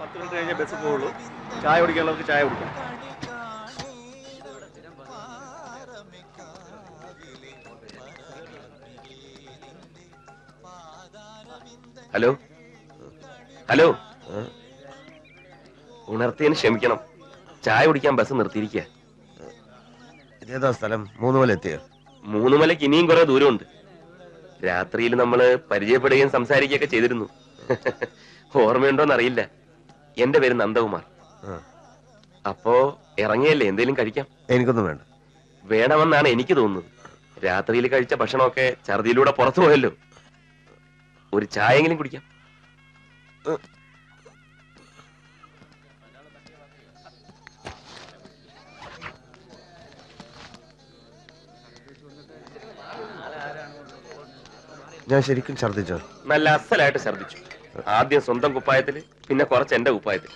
പത്ത് മിനിറ്റ് കഴിഞ്ഞാൽ ബസ് പോവുള്ളൂ. ചായ കുടിക്കാനുള്ളവർക്ക് ചായ കുടിക്കാം. ഹലോ? ഹലോ? ഉണർത്തിയതിന് ക്ഷമിക്കണം. ചായ കുടിക്കാൻ ബസ് നിർത്തിയിരിക്കുക. ഇതേതാ സ്ഥലം? മൂന്ന് പോലെ എത്തിയോ? മൂന്ന് മലയ്ക്ക് ഇനിയും കുറെ ദൂരമുണ്ട്. രാത്രിയിൽ നമ്മൾ പരിചയപ്പെടുകയും സംസാരിക്കുകയൊക്കെ ചെയ്തിരുന്നു. ഓർമ്മയുണ്ടോന്ന് അറിയില്ല എന്റെ പേര് നന്ദകുമാർ. അപ്പോ ഇറങ്ങിയല്ലേ എന്തേലും കഴിക്കാം? എനിക്കൊന്നും വേണ്ട. വേണമെന്നാണ് എനിക്ക് തോന്നുന്നത്. രാത്രിയിൽ കഴിച്ച ഭക്ഷണമൊക്കെ ഛർദിയിലൂടെ പുറത്തു പോയല്ലോ. ഒരു ചായെങ്കിലും കുടിക്കാം. ഞാൻ ശരിക്കും ഛർദിച്ചോ നല്ല അസലായിട്ട് ഛർദിച്ചു ആദ്യം സ്വന്തം കുപ്പായത്തിൽ പിന്നെ കുറച്ച് എന്റെ കുപ്പായത്തിൽ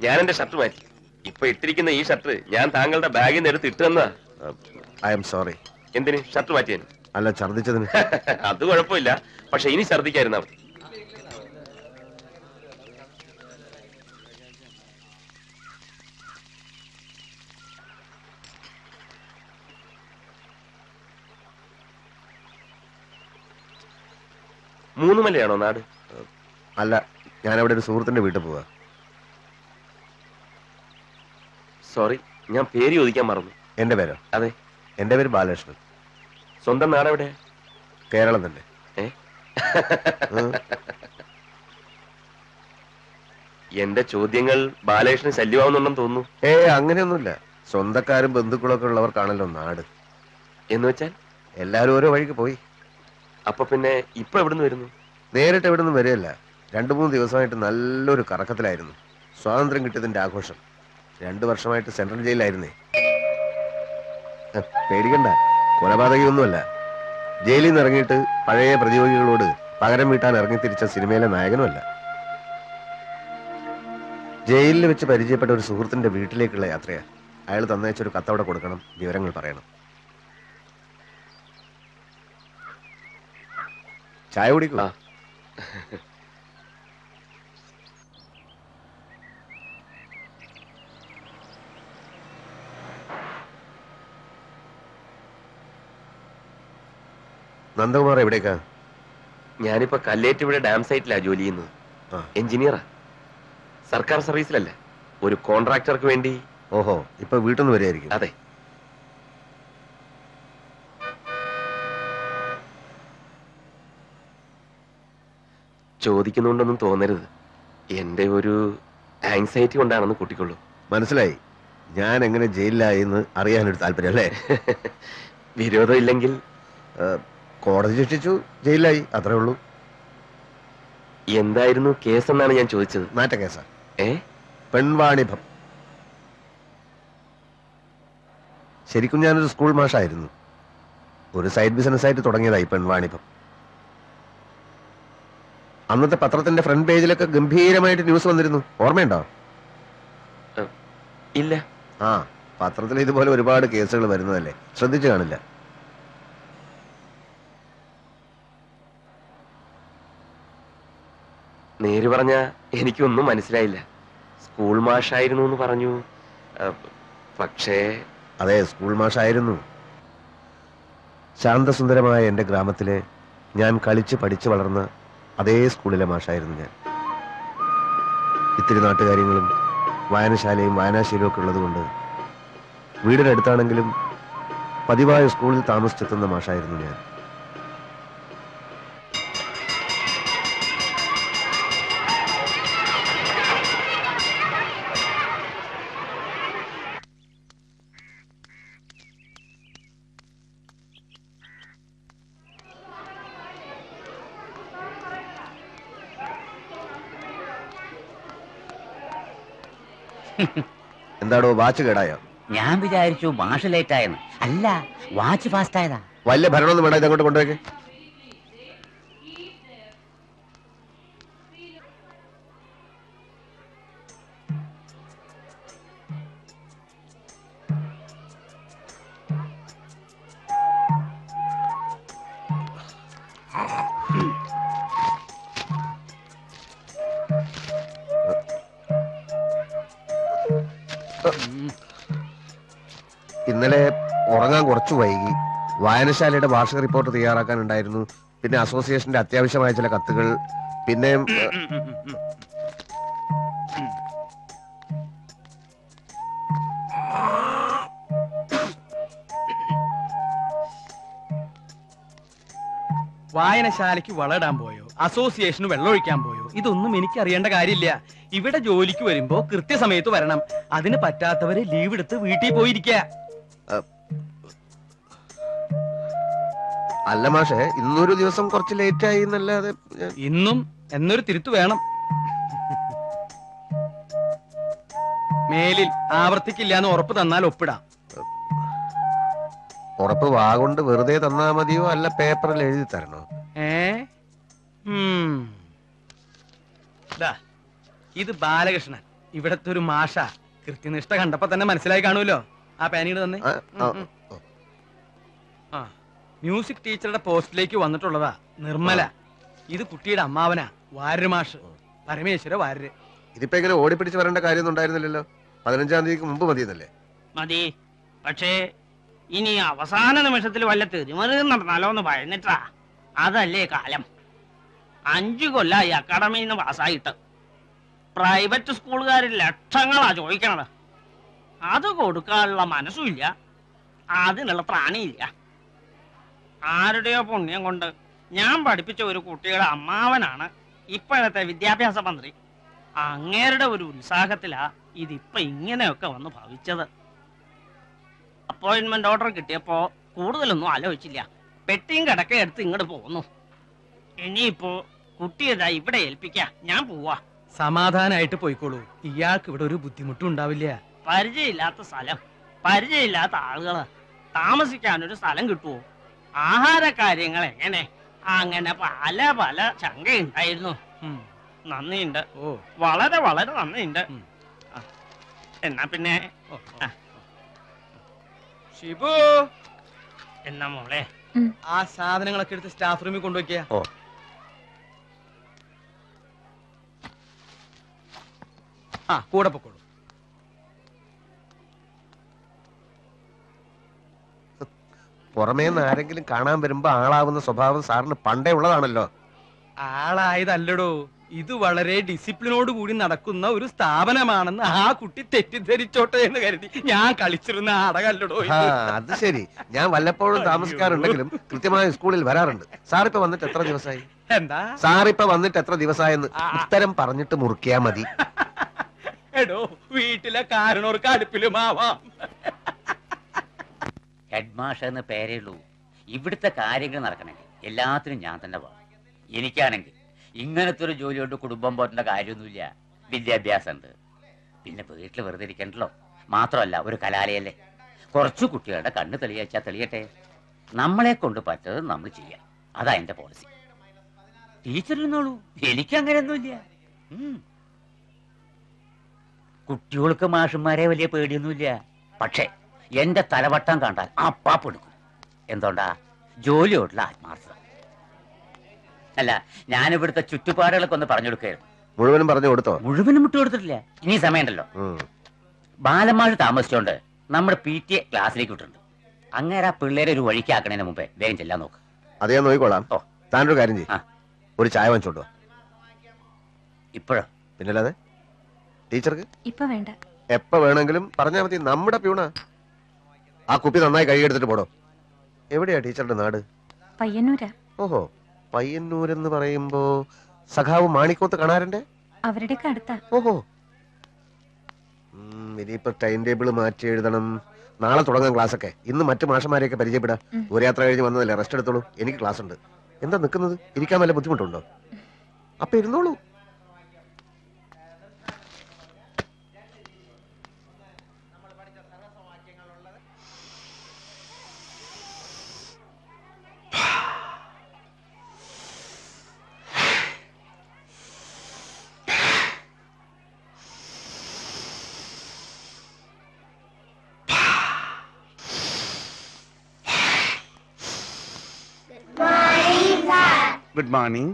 ഞാൻ എന്റെ ഷർട്ട് മാറ്റി. ഇപ്പൊ ഇട്ടിരിക്കുന്ന ഈ ഷർട്ട് ഞാൻ താങ്കളുടെ ബാഗിൽ നിന്ന് എടുത്ത് ഇട്ടു ഐ എം സോറി എന്തിന്? ഷർട്ട് മാറ്റിയാൻ അല്ല ഛർദിച്ചതിന് അത് കുഴപ്പമില്ല. പക്ഷെ ഇനി ഛർദിക്കായിരുന്നാ മതി മൂന്നുമലയാണോ നാട്? അല്ല ഞാൻ അവിടെ ഒരു സുഹൃത്തിന്റെ വീട്ടിൽ പോവാ. സോറി ഞാൻ പേര് ചോദിക്കാൻ മറന്നു. എന്റെ പേരോ? അതെ. എന്റെ പേര് ബാലകൃഷ്ണൻ. സ്വന്തം നാട് എവിടെ കേരളം തന്നെ. എന്റെ ചോദ്യങ്ങൾ ബാലകൃഷ്ണൻ ശല്യമാവുന്നുണ്ടെന്ന് തോന്നുന്നു. ഏ അങ്ങനെയൊന്നുമില്ല. സ്വന്തക്കാരും ബന്ധുക്കളും ഒക്കെ ഉള്ളവർക്കാണല്ലോ നാട്. എന്ന് വെച്ചാൽ? എല്ലാരും ഓരോ വഴിക്ക് പോയി. അപ്പൊ പിന്നെ ഇപ്പൊ എവിടുന്ന് വരുന്നു? നേരിട്ട് എവിടെ നിന്നും വരികയല്ല. രണ്ടു മൂന്ന് ദിവസമായിട്ട് നല്ലൊരു കറക്കത്തിലായിരുന്നു. സ്വാതന്ത്ര്യം കിട്ടിയതിന്റെ ആഘോഷം. രണ്ടു വർഷമായിട്ട് സെൻട്രൽ ജയിലായിരുന്നേ ഹ, പേടിക്കണ്ട. കൊലപാതകയൊന്നുമല്ല. ജയിലിൽ നിന്ന് ഇറങ്ങിയിട്ട് പഴയ പ്രതിയോഗികളോട് പകരം വീട്ടാൻ ഇറങ്ങി തിരിച്ച സിനിമയിലെ നായകനുമല്ല. ജയിലിൽ വെച്ച് പരിചയപ്പെട്ട ഒരു സുഹൃത്തിന്റെ വീട്ടിലേക്കുള്ള യാത്രയാ. അയാൾ തന്നയച്ചൊരു കത്തവിടെ കൊടുക്കണം. വിവരങ്ങൾ പറയണം. ചായ കുടിക്കൂ? നന്ദകുമാർ എവിടേക്കാ? ഞാനിപ്പോ കല്ലേറ്റുവിടെ ഡാം സൈറ്റിലാ ജോലി ചെയ്യുന്നത്. എഞ്ചിനീയറാ. സർക്കാർ സർവീസിലല്ല. ഒരു കോൺട്രാക്ടർക്ക് വേണ്ടി. ഓഹോ ഇപ്പൊ വീട്ടിൽ നിന്ന് വരികയായിരിക്കും. അതെ. ചോദിക്കുന്നുണ്ടെന്നും തോന്നരുത്. എന്റെ ഒരു ആങ്സൈറ്റി കൊണ്ടാണെന്ന് കൂട്ടിക്കൊള്ളൂ. മനസ്സിലായി. ഞാൻ എങ്ങനെ ജയിലിലായി എന്ന് അറിയാനൊരു താല്പര്യം അല്ലേ? വിരോധം ഇല്ലെങ്കിൽ കോടതി ശിക്ഷിച്ചു ജയിലിലായി. അത്രേ ഉള്ളൂ. എന്തായിരുന്നു കേസ് എന്നാണ് ഞാൻ ചോദിച്ചത്? മാറ്റ കേസാ. ഏ? പെൺവാണിഭം. ശരിക്കും ഞാനൊരു സ്കൂൾ മാഷായിരുന്നു. ഒരു സൈഡ് ബിസിനസ് ആയിട്ട് തുടങ്ങിയതായി പെൺവാണിഭം. അന്നത്തെ പത്രത്തിന്റെ ഫ്രണ്ട് പേജിലൊക്കെ ഗംഭീരമായിട്ട് ന്യൂസ് വന്നിരുന്നു. ഓർമ്മയുണ്ടോ? ഇല്ല. ആ പത്രത്തിൽ ഇതുപോലെ ഒരുപാട് കേസുകൾ വരുന്നതല്ലേ? ശ്രദ്ധിച്ചു കാണില്ല. നേര് പറഞ്ഞ എനിക്കൊന്നും മനസ്സിലായില്ല. സ്കൂൾ മാഷായിരുന്നു എന്ന് പറഞ്ഞു. പക്ഷേ അതെ സ്കൂൾ മാഷായിരുന്നു. ശാന്തസുന്ദരമായ എന്റെ ഗ്രാമത്തിലെ ഞാൻ കളിച്ച് പഠിച്ചു വളർന്ന അതേ സ്കൂളിലെ മാഷായിരുന്നു ഞാൻ. ഇത്തിരി നാട്ടുകാര്യങ്ങളും വായനശാലയും വായനാശീലവും ഒക്കെ ഉള്ളതുകൊണ്ട് വീടിനടുത്താണെങ്കിലും പതിവായ സ്കൂളിൽ താമസിച്ചെത്തുന്ന മാഷായിരുന്നു ഞാൻ. എന്താടോ വാച്ച് കേടായോ? ഞാൻ വിചാരിച്ചു വാഷ് ലേറ്റ് ആയെന്ന് അല്ല വാച്ച് ഫാസ്റ്റ് ആയതാ വലിയ ഭരണമൊന്നും വേണ്ട ഇതങ്ങോട്ട് കൊണ്ടുപോയി ഇന്നലെ ഉറങ്ങാൻ കുറച്ചു വൈകി. വായനശാലയുടെ വാർഷിക റിപ്പോർട്ട് തയ്യാറാക്കാൻ ഉണ്ടായിരുന്നു പിന്നെ അസോസിയേഷന്റെ അത്യാവശ്യമായ ചില കത്തുകൾ. പിന്നെ വായനശാലയ്ക്ക് വളരാൻ പോയോ? അസോസിയേഷന് വെള്ളമൊഴിക്കാൻ പോയോ? ഇതൊന്നും എനിക്ക് അറിയേണ്ട കാര്യമില്ല. ഇവിടെ ജോലിക്ക് വരുമ്പോ കൃത്യസമയത്ത് വരണം. അതിന് പറ്റാത്തവര് ലീവ് എടുത്ത് വീട്ടിൽ പോയിരിക്കുക അല്ല മാഷേ ഇന്നൊരു ദിവസം കുറച്ച് ലേറ്റ് ആയി എന്നല്ലാതെ ഇന്നും എന്നൊരു തിരുത്തു വേണം. മേലിൽ ആവർത്തിക്കില്ല എന്ന് ഉറപ്പ് തന്നാൽ ഒപ്പിടാം. ഉറപ്പ് വാഗൊണ്ട് വെറുതെ തന്നാ മതിയോ? അല്ല പേപ്പറിൽ എഴുതി തരണോ? ഇത് ബാലകൃഷ്ണൻ. ഇവിടത്തെ ഒരു മാഷ. കൃത്യനിഷ്ഠ കണ്ടപ്പോ തന്നെ മനസ്സിലായി കാണുമല്ലോ. ആ പാനീട് തന്നെ. ആ, മ്യൂസിക് ടീച്ചറുടെ പോസ്റ്റിലേക്ക് വന്നിട്ടുള്ളതാ. നിർമ്മല. ഇത് കുട്ടിയുടെ അമ്മാവനാ. വാര്യ മാഷ്. പരമേശ്വര വാര്യര്. ഇതിപ്പോ ഇങ്ങനെ ഓടിപ്പിടിച്ച് വരേണ്ട കാര്യമൊന്നും ഉണ്ടായിരുന്നില്ലല്ലോ. പതിനഞ്ചാം തീയതിക്ക് മുമ്പ് മതിയെന്നല്ലേ? മതി. പക്ഷേ ഇനി അവസാന നിമിഷത്തിൽ വല്ല തിരുമറിയും നടന്നാലോ എന്ന് ഭയന്നിട്ടാ. അതല്ലേ കാലം. അഞ്ചു കൊല്ലായി അക്കാഡമിയിൽ നിന്ന് പാസ്സായിട്ട്. പ്രൈവറ്റ് സ്കൂളുകാരിൽ ലക്ഷങ്ങളാ ചോദിക്കണത്. അത് കൊടുക്കാനുള്ള മനസ്സുമില്ല. അതിനുള്ള പ്രാണിയില്ല ആരുടെയോ പുണ്യം കൊണ്ട് ഞാൻ പഠിപ്പിച്ച ഒരു കുട്ടിയുടെ അമ്മാവനാണ് ഇപ്പോഴത്തെ വിദ്യാഭ്യാസ മന്ത്രി. അങ്ങേരുടെ ഒരു ഉത്സാഹത്തിലാ ഇതിപ്പോ ഇങ്ങനെയൊക്കെ വന്ന് ഭവിച്ചത്. അപ്പോയിന്റ്മെന്റ് ഓർഡർ കിട്ടിയപ്പോ കൂടുതലൊന്നും ആലോചിച്ചില്ല. പെട്ടിയും കിടക്കയും എടുത്ത് ഇങ്ങോട്ട് പോന്നു. ഇനിയിപ്പോ കുട്ടിയതാ ഇവിടെ ഏൽപ്പിക്കാം. ഞാൻ പോവാ. സമാധാനായിട്ട് പോയിക്കോളൂ. ഇയാൾക്ക് ഇവിടെ ഒരു ബുദ്ധിമുട്ടും ഉണ്ടാവില്ല. പരിചയമില്ലാത്ത സ്ഥലം. പരിചയമില്ലാത്ത ആളുകൾ. താമസിക്കാൻ ഒരു സ്ഥലം കിട്ടുമോ ആഹാര കാര്യങ്ങൾ എങ്ങനെ? അങ്ങനെ പല പല ചങ്കയുണ്ടായിരുന്നു. നന്ദിയുണ്ട്. ഓ. വളരെ വളരെ നന്ദിയുണ്ട്. എന്നാ പിന്നെ. ഷിബു. എന്നാ മോളെ? ആ സാധനങ്ങളൊക്കെ എടുത്ത് സ്റ്റാഫ് റൂമിൽ കൊണ്ടുവയ്ക്കുക ആ കൂടെ പൊക്കോളൂ. പുറമേ നിന്ന് ആരെങ്കിലും കാണാൻ വരുമ്പോ ആളാവുന്ന സ്വഭാവം സാറിന് പണ്ടേ ഉള്ളതാണല്ലോ. ആളായതല്ലടോ. ഇത് വളരെ ഡിസിപ്ലിനോട് കൂടി നടക്കുന്ന ഒരു സ്ഥാപനമാണെന്ന് ആ കുട്ടി തെറ്റിദ്ധരിച്ചോട്ടെ എന്ന് കരുതി ഞാൻ കളിച്ചിരുന്ന ആടകല്ലടോ അത് ശരി. ഞാൻ വല്ലപ്പോഴും താമസിക്കാറുണ്ടെങ്കിലും കൃത്യമായ സ്കൂളിൽ വരാറുണ്ട്. സാറിപ്പോ വന്നിട്ട് എത്ര ദിവസമായി എന്താ? സാറിപ്പോ വന്നിട്ട് എത്ര ദിവസമായെന്ന്. ഉത്തരം പറഞ്ഞിട്ട് മുറുക്കിയാ മതി. എടോ വീട്ടിലെ കാരണവർക്ക് അടുപ്പിലും ആവാം ഹെഡ് മാഷ് എന്ന് പേരേ ഉള്ളൂ. ഇവിടുത്തെ കാര്യങ്ങൾ നടക്കണമെങ്കിൽ എല്ലാത്തിനും ഞാൻ തന്നെ പോകണം എനിക്കാണെങ്കിൽ ഇങ്ങനത്തെ ഒരു ജോലി കൊണ്ട് കുടുംബം പോറ്റേണ്ട കാര്യമൊന്നുമില്ല. വിദ്യാഭ്യാസം ഉണ്ട് പിന്നെ വീട്ടിൽ വെറുതെ ഇരിക്കണ്ടല്ലോ. മാത്രമല്ല ഒരു കലാലയല്ലേ. കുറച്ചു കുട്ടികളുടെ കണ്ണ് തെളിയിച്ചാൽ തെളിയട്ടെ. നമ്മളെ കൊണ്ട് പറ്റത് നമ്മൾ ചെയ്യാം. അതാ എന്റെ പോളിസി ടീച്ചർ ഇരുന്നോളൂ. എനിക്ക് അങ്ങനെയൊന്നുമില്ല ഉം. കുട്ടികൾക്ക് മാഷന്മാരെ വലിയ പേടിയൊന്നുമില്ല. പക്ഷേ എന്റെ തലവട്ടം കണ്ടാൽ ആ അപ്പാപ്പെടുക്കും എന്തുകൊണ്ടാ? ജോലിയോടുള്ള ആത്മാർത്ഥത. അല്ല ഞാൻ ഇവിടുത്തെ ചുറ്റുപാടുകളൊക്കെ ഒന്ന് പറഞ്ഞു കൊടുക്കുകയായിരുന്നു. മുഴുവനും പറഞ്ഞു കൊടുത്തോ? മുഴുവനും വിട്ടു കൊടുത്തിട്ടില്ല. ഇനി സമയമുണ്ടല്ലോ. ബാലന്മാര് താമസിച്ചോണ്ട് നമ്മുടെ പി ടി എ ക്ലാസ്സിലേക്ക് വിട്ടിട്ടുണ്ട്. അങ്ങനെ ആ പിള്ളേരെ ഒരു വഴിക്കാക്കണതിന് മുമ്പേ വേഗം ചെല്ലാൻ നോക്ക്. അതേ ഞാൻ നോക്കിക്കോളാം. താനൊരു കാര്യം ചെയ്യും. ഒരു ചായ വാങ്ങിച്ചോണ്ടോ ഇപ്പോഴോ? പിന്നല്ലാതെ? ടീച്ചർക്ക്? ഇപ്പൊ വേണ്ട. എപ്പ വേണമെങ്കിലും പറഞ്ഞാൽ മതി നമ്മുടെ പ്യൂണ. ആ കുപ്പി നന്നായി കഴുകിയെടുത്തിട്ട് പോടോ. എവിടെയാ ടീച്ചറുടെ നാട്? പയ്യന്നൂരാ. ഓഹോ പയ്യന്നൂർ എന്ന് പറയുമ്പോ സഖാവ് മാണിക്കോത്ത് കാണാറുണ്ട് അവരുടെ അടുത്താ. ഓഹോ. ഇനിയിപ്പോ ടൈം ടേബിൾ മാറ്റി എഴുതണം. നാളെ തുടങ്ങാം ക്ലാസ് ഒക്കെ ഇന്ന് മറ്റു മാഷന്മാരെയൊക്കെ പരിചയപ്പെടാം. ദൂരയാത്ര കഴിഞ്ഞ് വന്നതല്ലേ? റെസ്റ്റ് എടുത്തോളൂ. എനിക്ക് ക്ലാസ് ഉണ്ട് എന്താ നിൽക്കുന്നത്? ഇരിക്കാൻ വല്ല ബുദ്ധിമുട്ടുണ്ടോ? അപ്പൊ ഇരുന്നോളൂ. Good morning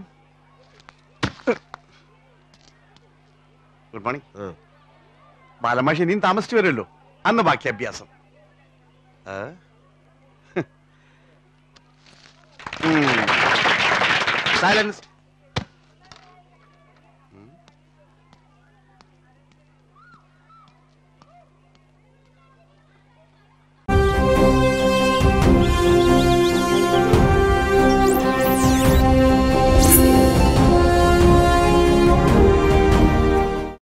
good morning. ബാലമാഷി ഇനിയും താമസിച്ചു വരുമല്ലോ. അന്ന് ബാക്കി അഭ്യാസം. സൈലൻസ്